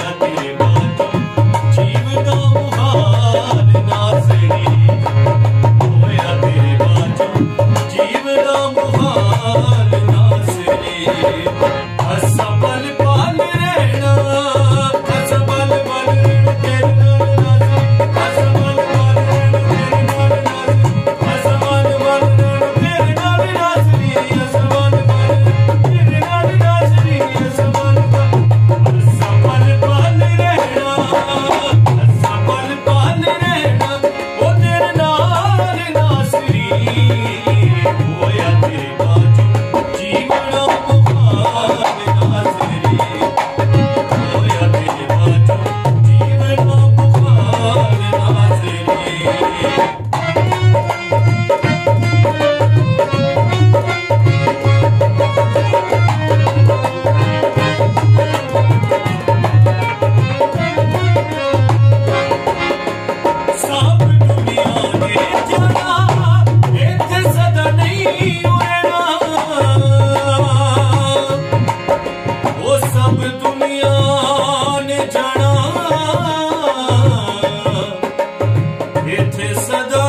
Jayate Goiânia.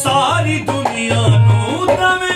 सारी दुनिया नू दमे